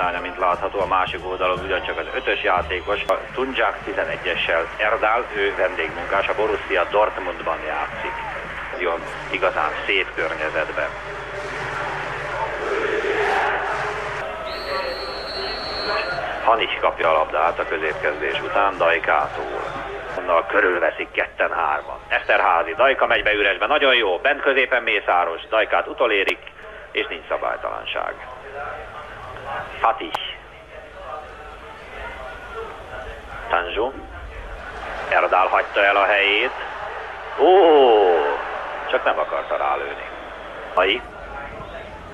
kapitánya, mint látható a másik oldalon ugyancsak az ötös játékos, a Tunjak 11-essel Erdál, ő vendégmunkás, a Borussia Dortmundban játszik. Jó, igazán szép környezetben. Hanis kapja a labdát a középkezdés után Dajkától. Onnan körülveszik ketten-hárman. Eszterházi, Dajka megy be üresbe, nagyon jó, bent középen Mészáros, Dajkát utolérik, és nincs szabálytalanság. Fatih. Tanzsu. Erdál hagyta el a helyét. Ó, csak nem akarta rálőni. Ai.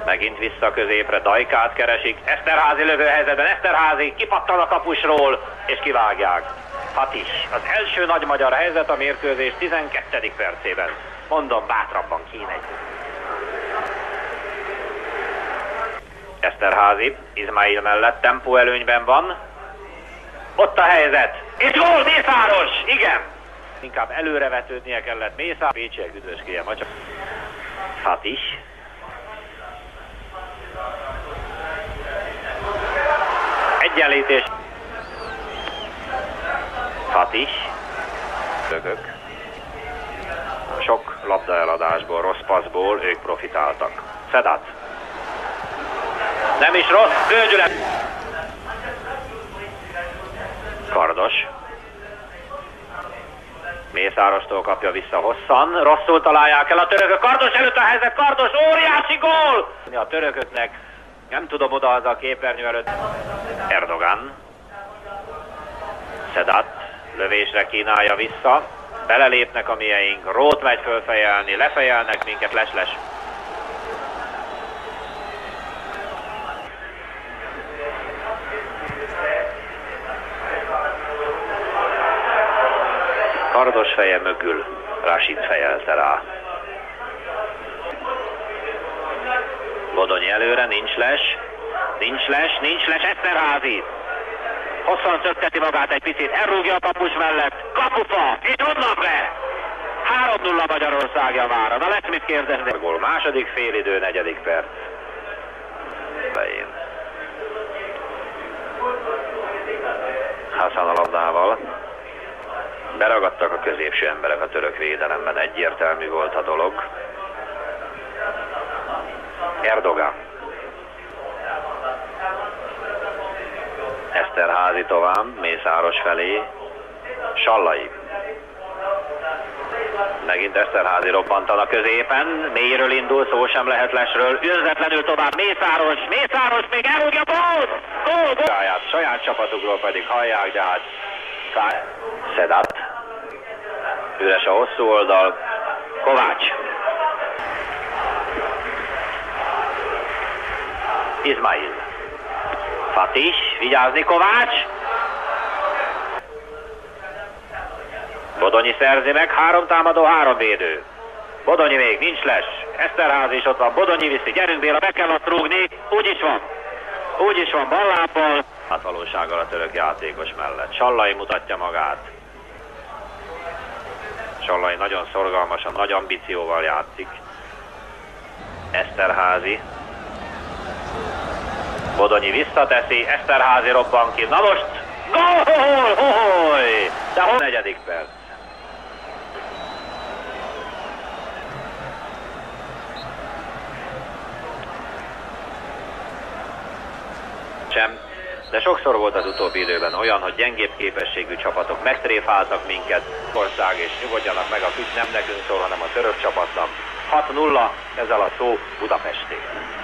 Megint vissza középre, Dajkát keresik. Eszterházi lövőhelyzetben, Eszterházi kipattan a kapusról, és kivágják. Fatih, az első nagy magyar helyzet a mérkőzés 12. percében. Mondom, bátrabban kéne. Eszterházi, Izmail mellett tempó előnyben van. Ott a helyzet. És gól, Mészáros! Igen! Inkább előrevetődnie kellett Mészáros. Pécsiek üdvöskéje ma csak. Fatih. Egyenlítés. Fatih. Tögök. Sok labda eladásból, rossz passzból ők profitáltak. Fedat. Nem is rossz, Bőgyület. Kardos. Mészárostól kapja vissza hosszan, rosszul találják el a törökök. Kardos előtt a helyzet, Kardos, óriási gól! A törököknek nem tudom oda az a képernyő előtt. Erdogan. Sedat lövésre kínálja vissza. Belelépnek a mieink, Rót megy fölfejelni, lefejelnek minket, les-les. Kardos feje mögül Rashid fejelte rá. Bodonyi előre, nincs les, nincs les, nincs les, Eszterházi. Hosszan szökteti magát egy picit, elrúgja a kapus mellett, kapufa, és onnan be! 3-0 Magyarország javára. Na lesz mit kérdezni. Gól második félidő, negyedik perc. Lején. Hassan a labdával. Beragadtak a középső emberek a török védelemben, egyértelmű volt a dolog. Erdogan. Eszterházi tovább, Mészáros felé. Sallai. Megint Eszterházi robbantan a középen, mélyről indul, szó sem lehet lesről, önzetlenül tovább Mészáros, Mészáros még elrúgja Bót! Gól, gól! Saját, saját csapatukról pedig hallják, de hát Szedat, üres a hosszú oldal, Kovács. Izmail. Fatih, vigyázni Kovács. Bodonyi szerzi meg, három támadó, három védő. Bodonyi még nincs les. Eszterház is ott van, Bodonyi viszi, gyerünk Béla, be kell azt rúgni, úgy is van. Úgy is van, ballábbal. Hát valósággal a török játékos mellett. Sallai mutatja magát. Sallai nagyon szorgalmasan, nagy ambícióval játszik. Eszterházi. Bodonyi visszateszi, Eszterházi robban ki. Na most, gól! Hoholy! De hol negyedik perc? Sem de sokszor volt az utóbbi időben olyan, hogy gyengébb képességű csapatok megtréfáltak minket, ország és nyugodjanak meg, a küzd nem nekünk szól, hanem a török csapatnak. 6-0 ezzel a szó Budapestében.